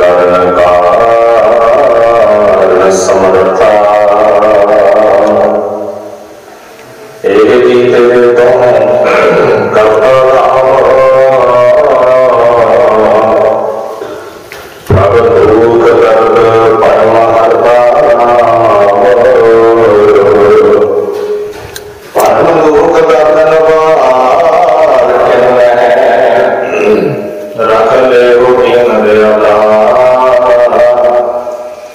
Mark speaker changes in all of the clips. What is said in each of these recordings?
Speaker 1: कारण का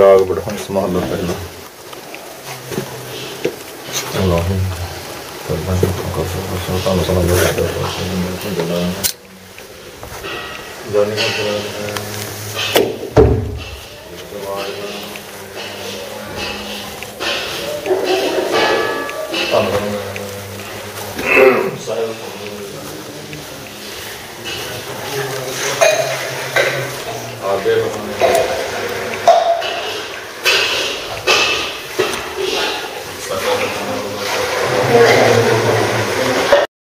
Speaker 2: राग
Speaker 1: बढ़ा समाल पहला जाने
Speaker 2: का